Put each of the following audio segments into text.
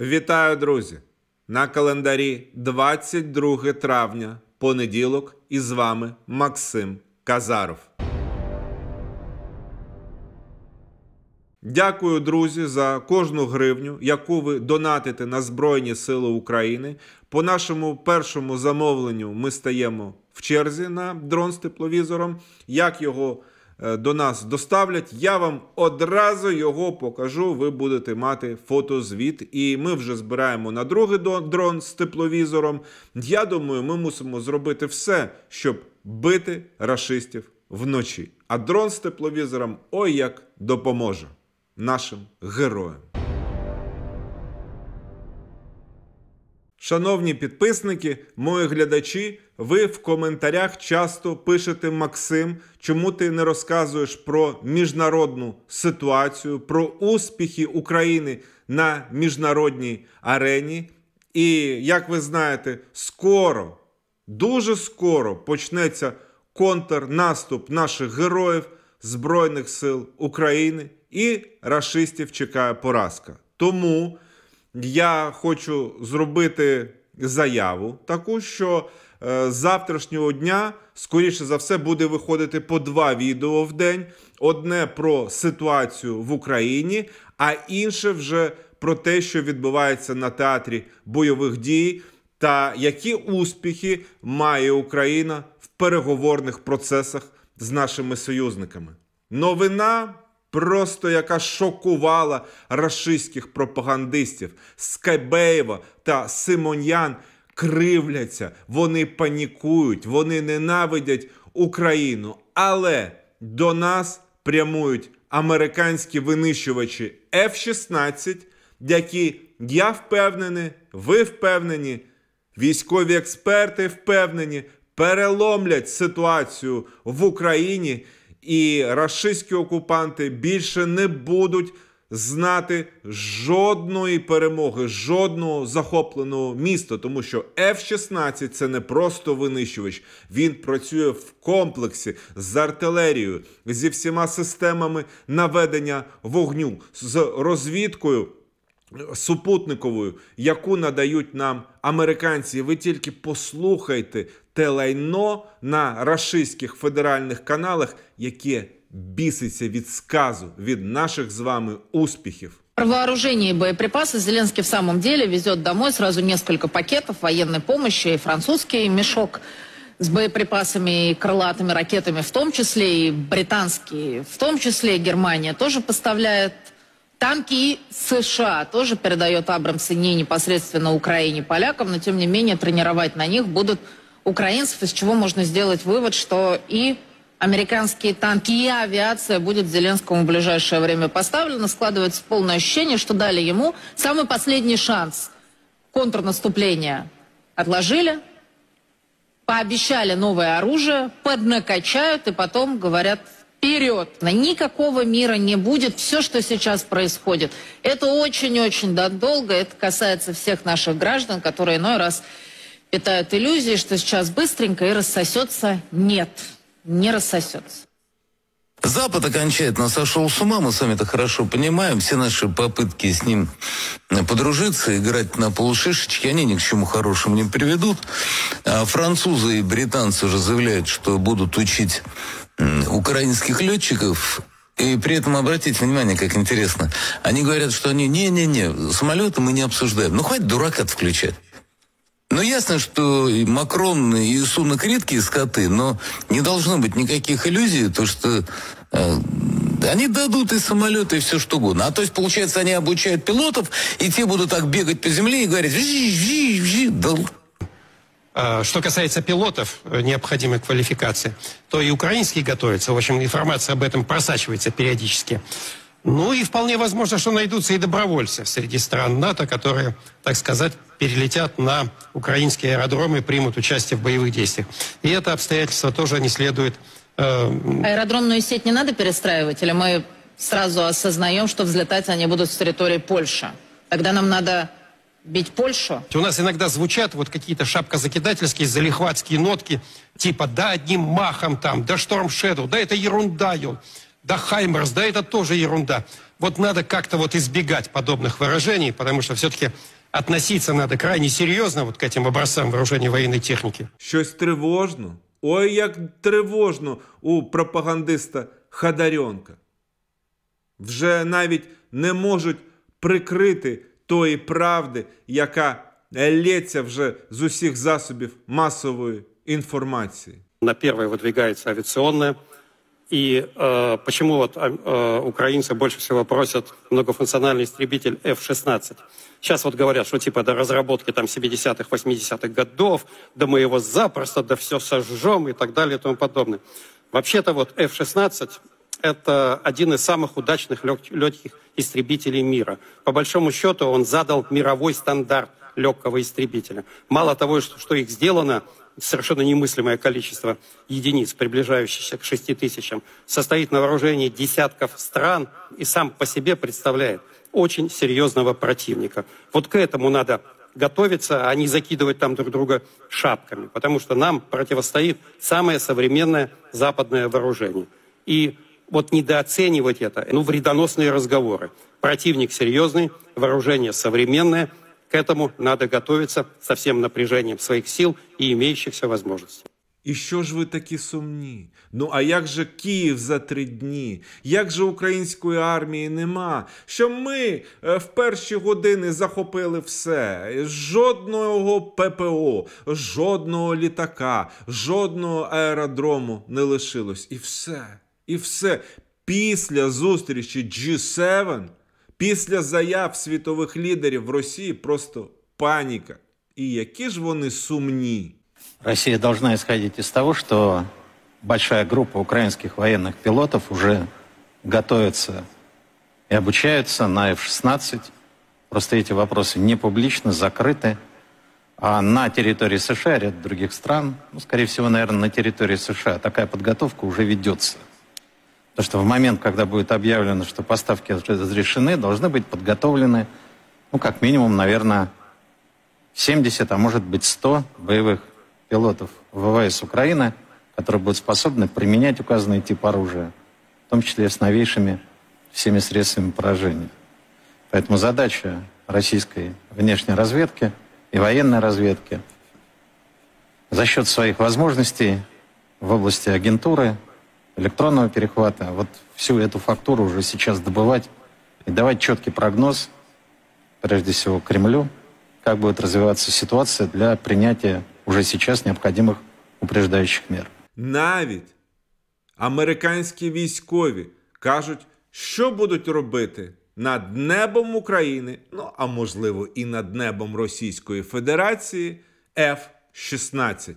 Вітаю, друзі! На календарі 22 травня, понеділок, і з вами Максим Казаров. Дякую, друзі, за кожну гривню, яку ви донатите на Збройні Сили України. По нашому першому замовленню ми стаємо в черзі на дрон з тепловізором. Як його до нас доставлять, я вам одразу його покажу. Ви будете мати фотозвіт. І ми вже збираємо на другий дрон з тепловізором. Я думаю, ми мусимо зробити все, щоб бити рашистів вночі. А дрон з тепловізором ой як допоможе нашим героям. Шановні підписники, мої глядачі, ви в коментарях часто пишете Максим, чому ти не розказуєш про міжнародну ситуацію, про успіхи України на міжнародній арені. І як ви знаєте, скоро, дуже скоро почнеться контрнаступ наших героїв Збройних сил України і рашистів чекає поразка. Тому я хочу зробити заяву таку, що з завтрашнього дня, скоріше за все, буде виходити по два відео в день: одне про ситуацію в Україні, а інше вже про те, що відбувається на театрі бойових дій, та які успіхи має Україна в переговорних процесах з нашими союзниками. Новина просто яка шокувала рашистських пропагандистів. Скайбеєва та Симоньян кривляться, вони панікують, вони ненавидять Україну. Але до нас прямують американські винищувачі F-16, які я впевнений, ви впевнені, військові експерти впевнені, переломлять ситуацію в Україні, і рашистські окупанти більше не будуть знати жодної перемоги, жодного захопленого міста, тому що F-16 це не просто винищувач, він працює в комплексі з артилерією, зі всіма системами наведення вогню, з розвідкою супутниковою, яку надають нам американці. Ви тільки послухайте те лайно на рашистських федеральних каналах, яке біситься від сказу від наших з вами успіхів. Вооружение и боеприпасы Зеленский в самом деле везет домой сразу несколько пакетов военной помощи и французский мешок с боеприпасами и крылатыми ракетами в том числе, и британские в том числе, Германия тоже поставляет танки и США тоже передает Абрамсы не непосредственно Украине, полякам, но тем не менее тренировать на них будут украинцев, из чего можно сделать вывод, что и американские танки и авиация будет Зеленскому в ближайшее время поставлена. Складывается полное ощущение, что дали ему самый последний шанс контрнаступления. Отложили, пообещали новое оружие, поднакачают и потом говорят вперед. Никакого мира не будет. Все, что сейчас происходит, это очень-очень долго. Это касается всех наших граждан, которые иной раз питают иллюзии, что сейчас быстренько и рассосется. Нет, не рассосется. Запад окончательно сошел с ума, мы сами это хорошо понимаем. Все наши попытки с ним подружиться, играть на полушишечки, они ни к чему хорошему не приведут. А французы и британцы уже заявляют, что будут учить украинских летчиков. И при этом, обратите внимание, как интересно, они говорят, что они, не-не-не, самолеты мы не обсуждаем. Ну, хватит дурака включать. Ну, ясно, что и Макрон, и Сунок редкие скоты, но не должно быть никаких иллюзий, то что э, они дадут и самолеты, и все что угодно. А то есть, получается, они обучают пилотов, и те будут так бегать по земле и говорить, «Вжи, вжи, вжи». Да А, Что касается пилотов э, необходимой квалификации, то и украинские готовятся. В общем, информация об этом просачивается периодически. Ну и вполне возможно, что найдутся и добровольцы среди стран НАТО, которые, так сказать, перелетят на украинские аэродромы и примут участие в боевых действиях. И это обстоятельство тоже не следует э, Аэродромную сеть не надо перестраивать? Или мы сразу осознаем, что взлетать они будут с территории Польши? Тогда нам надо бить Польшу? У нас иногда звучат вот какие-то шапкозакидательские, залихватские нотки, типа «да одним махом там», «да Шторм Шэдоу», «да это ерунда, ё», «да Хаймерс», «да это тоже ерунда». Вот надо как-то вот избегать подобных выражений, потому что все-таки относиться надо крайне серьезно вот к этим образцам вооружения военной техники. Щось тривожно. Ой, як тривожно у пропагандиста Хадарьонка. Вже навіть не можуть прикрити тої правди, яка лється вже з усіх засобів масової інформації. На первое выдвигается авиационная. И э, почему вот э, украинцы больше всего просят многофункциональный истребитель F-16? Сейчас вот говорят, что типа до разработки там 70-х, 80-х годов, да мы его запросто, да все сожжем и так далее и тому подобное. Вообще-то вот F-16 это один из самых удачных легких истребителей мира. По большому счету он задал мировой стандарт легкого истребителя. Мало того, что их сделано совершенно немыслимое количество единиц, приближающихся к 6 тысячам, состоит на вооружении десятков стран и сам по себе представляет очень серьезного противника. Вот к этому надо готовиться, а не закидывать там друг друга шапками, потому что нам противостоит самое современное западное вооружение. И вот недооценивать это, ну, вредоносные разговоры. Противник серьезный, вооружение современное, к этому надо готовиться со всем напряжением своих сил и имеющихся возможностей. І що ж ви такі сумні? Ну а як же Київ за три дні? Як же української армії нема? Що ми е, в перші години захопили все? Жодного ППО, жодного літака, жодного аеродрому не лишилось. І все. І все. Після зустрічі G7, після заяв світових лідерів в Росії просто паніка. І які ж вони сумні. Россия должна исходить из того, что большая группа украинских военных пилотов уже готовится и обучаются на F-16. Просто эти вопросы не публично, закрыты. А на территории США, ряд других стран, ну, скорее всего, наверное, на территории США такая подготовка уже ведется. Потому что в момент, когда будет объявлено, что поставки разрешены, должны быть подготовлены, ну, как минимум, наверное, 70, а может быть 100 боевых пилотов ВВС Украины, которые будут способны применять указанный тип оружия, в том числе с новейшими всеми средствами поражения. Поэтому задача российской внешней разведки и военной разведки за счет своих возможностей в области агентуры, электронного перехвата, вот всю эту фактуру уже сейчас добывать и давать четкий прогноз, прежде всего Кремлю, как будет развиваться ситуация для принятия уже сейчас необходимых упреждающих мер. Навіть американські військові кажуть, що будуть робити над небом України, ну а можливо і над небом Російської Федерації F-16.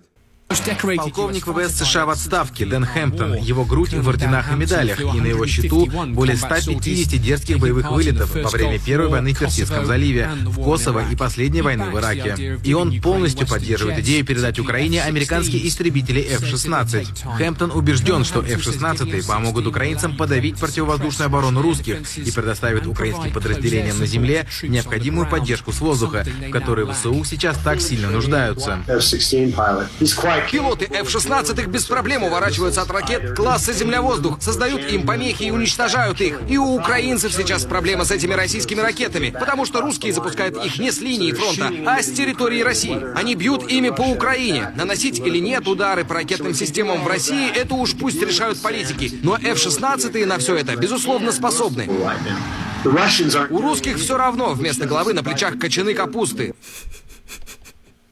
Полковник ВВС США в отставке Дэн Хэмптон. Его грудь в орденах и медалях, и на его счету более 150 дерзких боевых вылетов во время Первой войны в Персидском заливе, в Косово и последней войны в Ираке. И он полностью поддерживает идею передать Украине американские истребители F-16. Хэмптон убежден, что F-16 помогут украинцам подавить противовоздушную оборону русских и предоставят украинским подразделениям на земле необходимую поддержку с воздуха, в которой ВСУ сейчас так сильно нуждаются. Пилоты F-16 без проблем уворачиваются от ракет класса «Земля-воздух», создают им помехи и уничтожают их. И у украинцев сейчас проблема с этими российскими ракетами, потому что русские запускают их не с линии фронта, а с территории России. Они бьют ими по Украине. Наносить или нет удары по ракетным системам в России, это уж пусть решают политики. Но F-16 на все это, безусловно, способны. У русских все равно вместо головы на плечах кочаны капусты.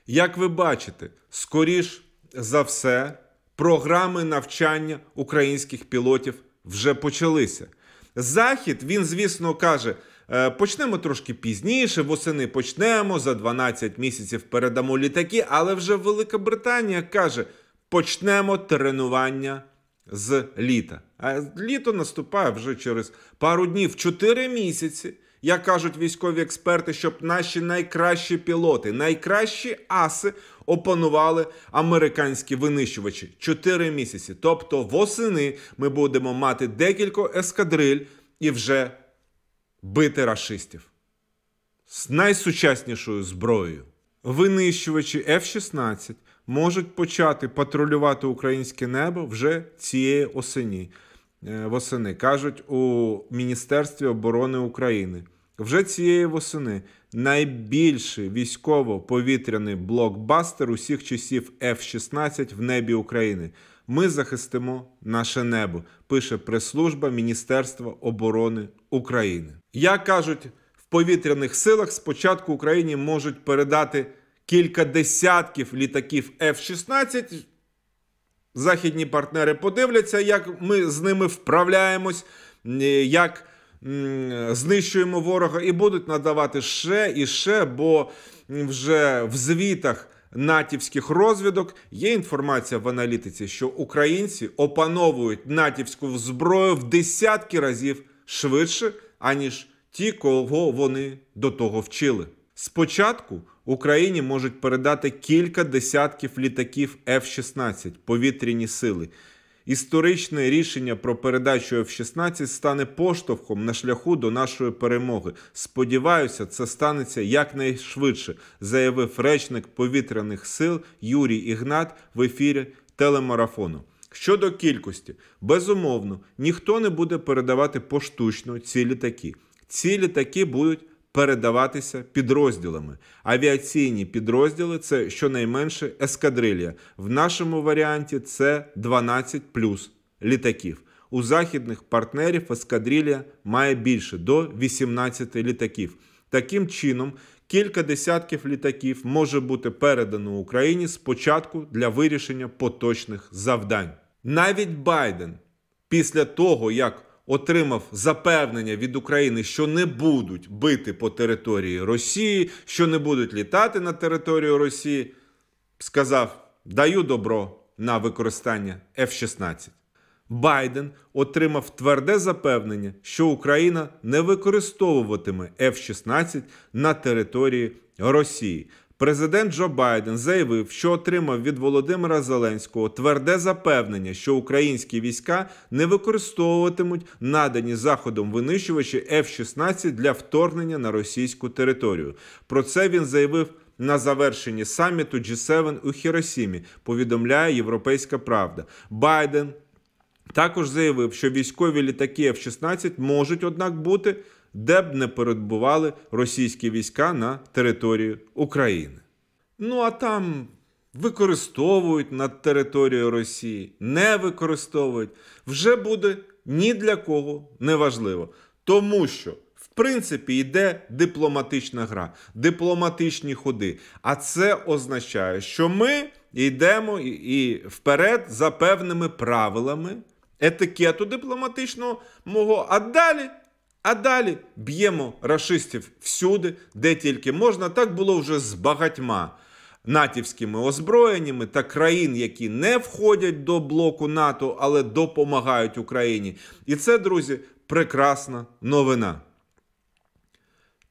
Як ви бачите, скоріш за все, програми навчання українських пілотів вже почалися. Захід, він, звісно, каже: «Е, почнемо трошки пізніше, восени почнемо, за 12 місяців передамо літаки, але вже Велика Британія каже: почнемо тренування з літа. А літо наступає вже через пару днів, 4 місяці. Як кажуть військові експерти, щоб наші найкращі пілоти, найкращі аси опанували американські винищувачі 4 місяці. Тобто восени ми будемо мати декілька ескадриль і вже бити рашистів з найсучаснішою зброєю. Винищувачі F-16 можуть почати патрулювати українське небо вже цієї осені. е, восени. Кажуть у Міністерстві оборони України. Вже цієї восени найбільший військово-повітряний блокбастер усіх часів F-16 в небі України. Ми захистимо наше небо, пише прес-служба Міністерства оборони України. Як кажуть, в повітряних силах спочатку Україні можуть передати кілька десятків літаків F-16. Західні партнери подивляться, як ми з ними вправляємось, як знищуємо ворога, і будуть надавати ще і ще, бо вже в звітах натівських розвідок є інформація в аналітиці, що українці опановують натівську зброю в десятки разів швидше, аніж ті, кого вони до того вчили. Спочатку Україні можуть передати кілька десятків літаків F-16 повітряні сили. Історичне рішення про передачу F-16 стане поштовхом на шляху до нашої перемоги. Сподіваюся, це станеться якнайшвидше, заявив речник повітряних сил Юрій Ігнат в ефірі телемарафону. Щодо кількості, безумовно, ніхто не буде передавати поштучно ці літаки. Ці літаки будуть передаватися підрозділами. Авіаційні підрозділи це щонайменше ескадрилья. В нашому варіанті це 12 плюс літаків. У західних партнерів ескадрилья має більше до 18 літаків. Таким чином, кілька десятків літаків може бути передано Україні спочатку для вирішення поточних завдань. Навіть Байден після того, як отримав запевнення від України, що не будуть бити по території Росії, що не будуть літати на територію Росії, сказав: даю добро на використання F-16. Байден отримав тверде запевнення, що Україна не використовуватиме F-16 на території Росії. Президент Джо Байден заявив, що отримав від Володимира Зеленського тверде запевнення, що українські війська не використовуватимуть надані заходом винищувачі F-16 для вторгнення на російську територію. Про це він заявив. На завершенні саміту G7 у Хіросімі повідомляє Європейська Правда. Байден також заявив, що військові літаки F-16 можуть, однак, бути де б не перебували російські війська на території України. Ну а там використовують над територією Росії, не використовують, вже буде ні для кого не важливо. Тому що, в принципі, йде дипломатична гра, дипломатичні ходи. А це означає, що ми йдемо і вперед за певними правилами етикету дипломатичного мого, а далі. А далі б'ємо рашистів всюди, де тільки можна. Так було вже з багатьма натівськими озброєннями та країн, які не входять до блоку НАТО, але допомагають Україні. І це, друзі, прекрасна новина.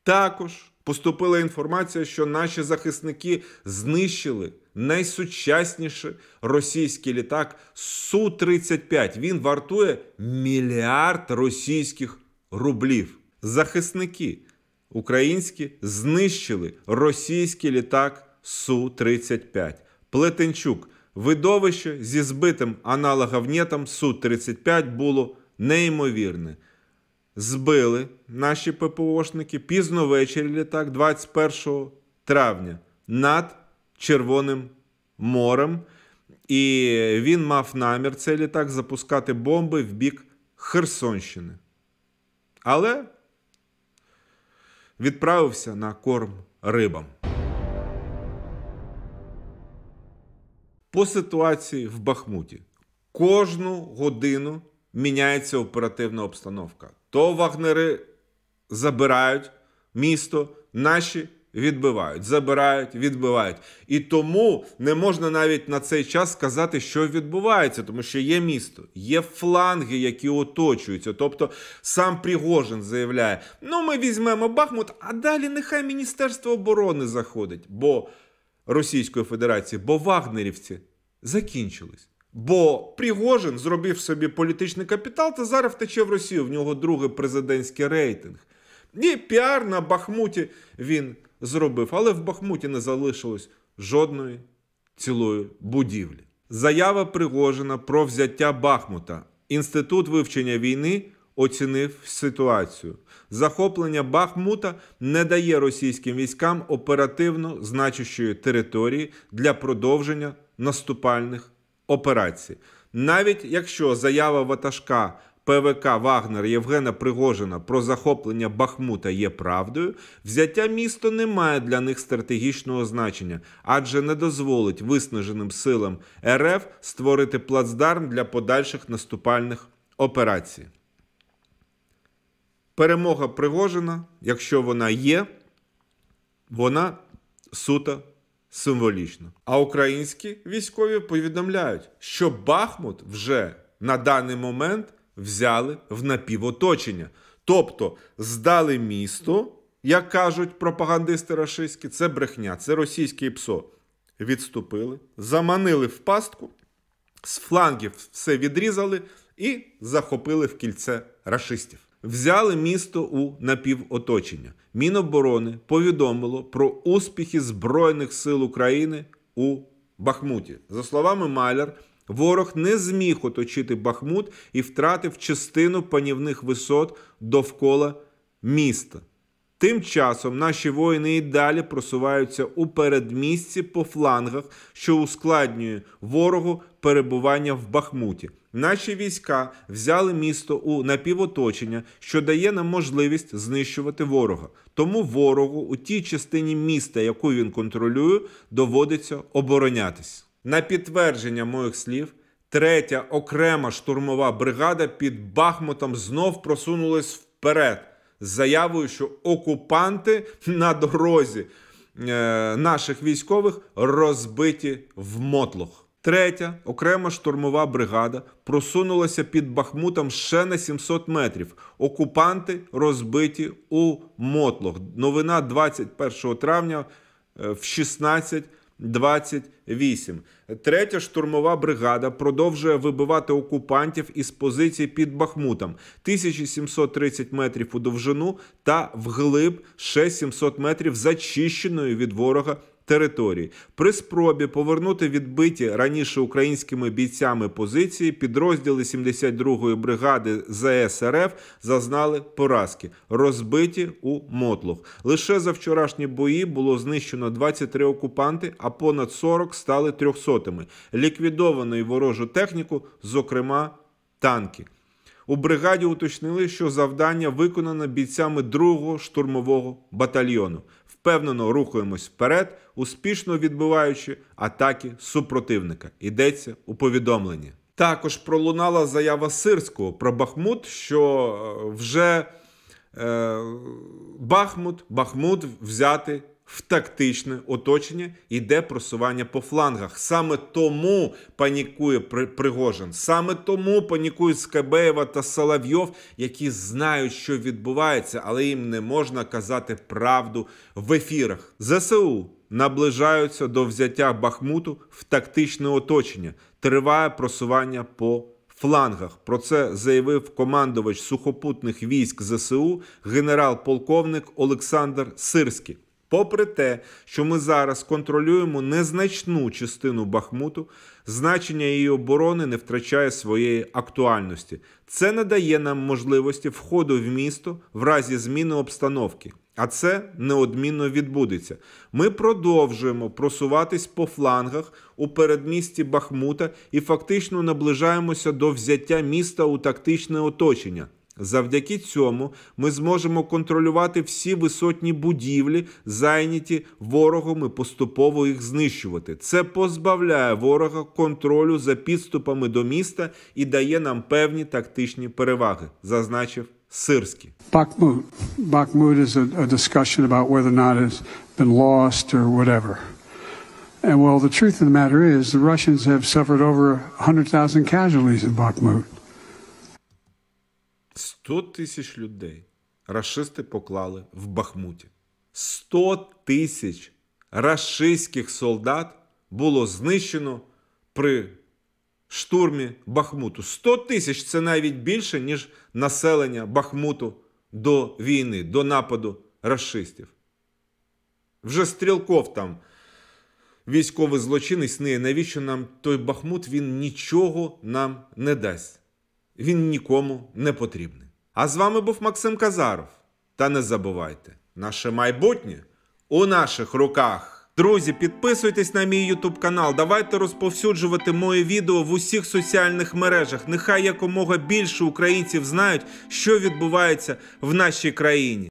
Також поступила інформація, що наші захисники знищили найсучасніший російський літак Су-35. Він вартує мільярд російських рублів. Захисники українські знищили російський літак Су-35. Плетенчук. Видовище зі збитим аналоговнєтом Су-35 було неймовірне. Збили наші ППОшники пізно ввечері літак 21 травня над Червоним морем. І він мав намір цей літак запускати бомби в бік Херсонщини. Але відправився на корм рибам. По ситуації в Бахмуті кожну годину міняється оперативна обстановка. То вагнери забирають місто, наші відбивають, забирають, відбивають. І тому не можна навіть на цей час сказати, що відбувається, тому що є місто, є фланги, які оточуються. Тобто сам Пригожин заявляє: ну ми візьмемо Бахмут, а далі нехай Міністерство оборони заходить, бо Російської Федерації, бо вагнерівці закінчились. Бо Пригожин зробив собі політичний капітал та зараз втече в Росію. В нього другий президентський рейтинг. І піар на Бахмуті він зробив, але в Бахмуті не залишилось жодної цілої будівлі. Заява Пригожина про взяття Бахмута Інститут вивчення війни оцінив ситуацію. Захоплення Бахмута не дає російським військам оперативно значущої території для продовження наступальних операцій. Навіть якщо заява ватажка ПВК Вагнер Євгена Пригожина про захоплення Бахмута є правдою, взяття міста не має для них стратегічного значення, адже не дозволить виснаженим силам РФ створити плацдарм для подальших наступальних операцій. Перемога Пригожина, якщо вона є, вона суто символічна. А українські військові повідомляють, що Бахмут вже на даний момент взяли в напівоточення. Тобто здали місто, як кажуть пропагандисти рашистські, це брехня, це російське ПСО. Відступили, заманили в пастку, з флангів все відрізали і захопили в кільце рашистів. Взяли місто у напівоточення. Міноборони повідомило про успіхи Збройних сил України у Бахмуті. За словами Маляр, ворог не зміг оточити Бахмут і втратив частину панівних висот довкола міста. Тим часом наші воїни і далі просуваються у передмісці по флангах, що ускладнює ворогу перебування в Бахмуті. Наші війська взяли місто у напівоточення, що дає нам можливість знищувати ворога. Тому ворогу у тій частині міста, яку він контролює, доводиться оборонятись. На підтвердження моїх слів, третя окрема штурмова бригада під Бахмутом знов просунулась вперед з заявою, що окупанти на дорозі е, наших військових розбиті в мотлох. Третя окрема штурмова бригада просунулася під Бахмутом ще на 700 метрів. Окупанти розбиті у мотлох. Новина 21 травня е, в 16 28. Третя штурмова бригада продовжує вибивати окупантів із позицій під Бахмутом 1730 метрів у довжину та вглиб ще 700 метрів зачищеної від ворога території. При спробі повернути відбиті раніше українськими бійцями позиції підрозділи 72-ї бригади ЗСРФ зазнали поразки, розбиті у мотлох. Лише за вчорашні бої було знищено 23 окупанти, а понад 40 стали трьохсотими. Ліквідовано й ворожу техніку, зокрема танки. У бригаді уточнили, що завдання виконано бійцями 2-го штурмового батальйону впевнено рухаємось вперед, успішно відбиваючи атаки супротивника. Йдеться у повідомленні. Також пролунала заява Сирського про Бахмут, що е, вже е, Бахмут, Бахмут взяти в тактичне оточення йде просування по флангах. Саме тому панікує Пригожин, саме тому панікують Скабеєва та Соловйов, які знають, що відбувається, але їм не можна казати правду в ефірах. ЗСУ наближаються до взяття Бахмуту в тактичне оточення. Триває просування по флангах. Про це заявив командувач сухопутних військ ЗСУ генерал-полковник Олександр Сирський. Попри те, що ми зараз контролюємо незначну частину Бахмуту, значення її оборони не втрачає своєї актуальності. Це не дає нам можливості входу в місто в разі зміни обстановки. А це неодмінно відбудеться. Ми продовжуємо просуватись по флангах у передмісті Бахмута і фактично наближаємося до взяття міста у тактичне оточення. Завдяки цьому ми зможемо контролювати всі висотні будівлі, зайняті ворогом і поступово їх знищувати. Це позбавляє ворога контролю за підступами до міста і дає нам певні тактичні переваги, зазначив Сирський. Bakhmut. Bakhmut is a, a discussion about whether or not it's been. And well, the truth of the matter is the Russians have suffered over 100,000 casualties in Bakhmut. 100 тисяч людей рашисти поклали в Бахмуті. 100 тисяч рашистських солдат було знищено при штурмі Бахмуту. 100 тисяч це навіть більше, ніж населення Бахмуту до війни, до нападу рашистів. Вже Стрілков там. Військовий злочинець не навіщо нам той Бахмут він нічого нам не дасть. він нікому не потрібний. А з вами був Максим Казаров. Та не забувайте, наше майбутнє у наших руках. Друзі, підписуйтесь на мій YouTube канал. Давайте розповсюджувати моє відео в усіх соціальних мережах. Нехай якомога більше українців знають, що відбувається в нашій країні.